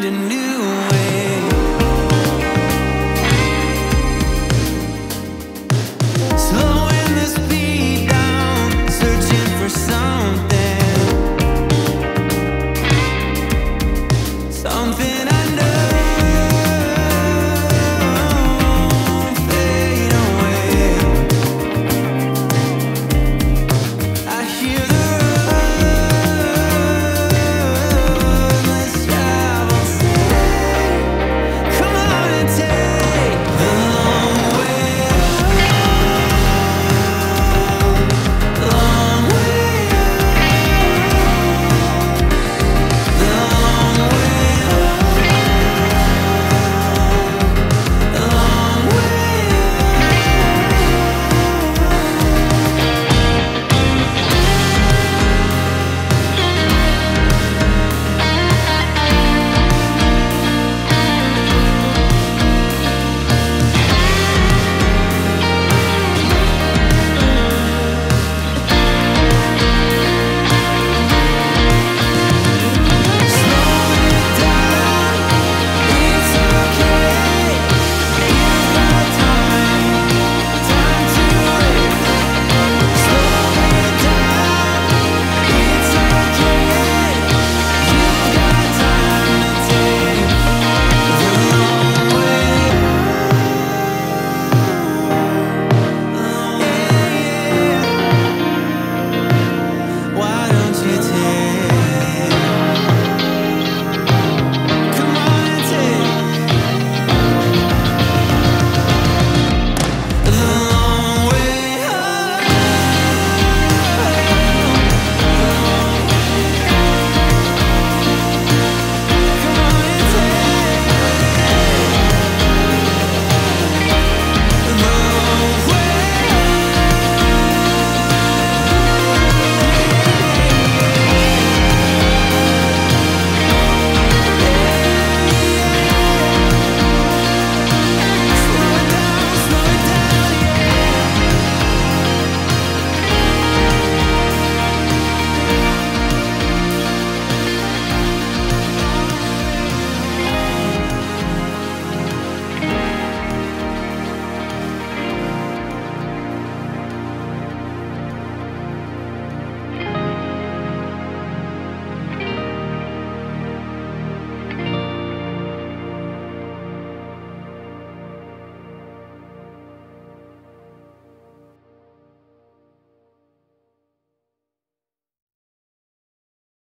find a new